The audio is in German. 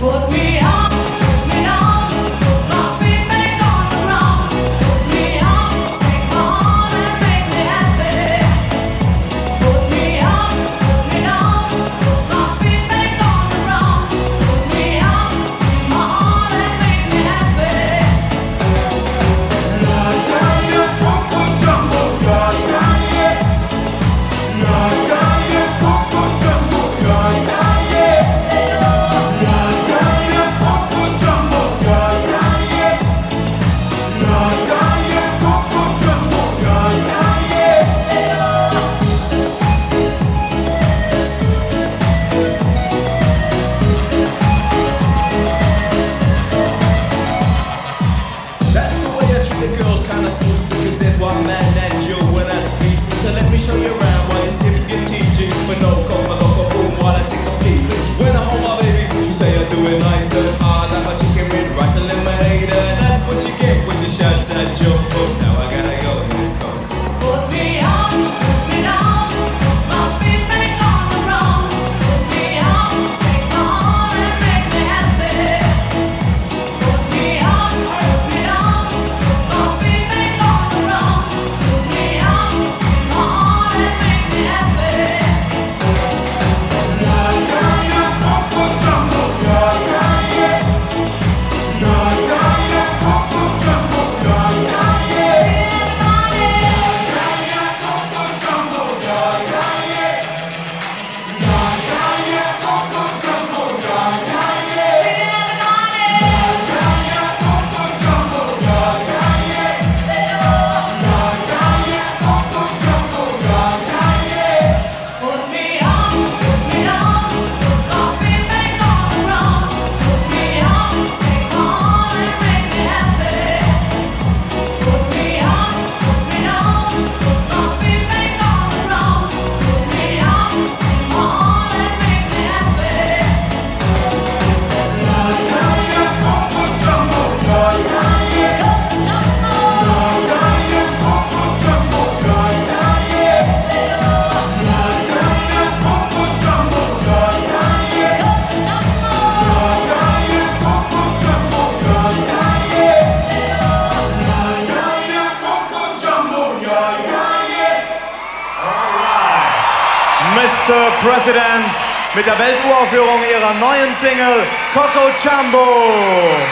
Put me Mr. President mit der Welturaufführung ihrer neuen Single Coco Jumbo.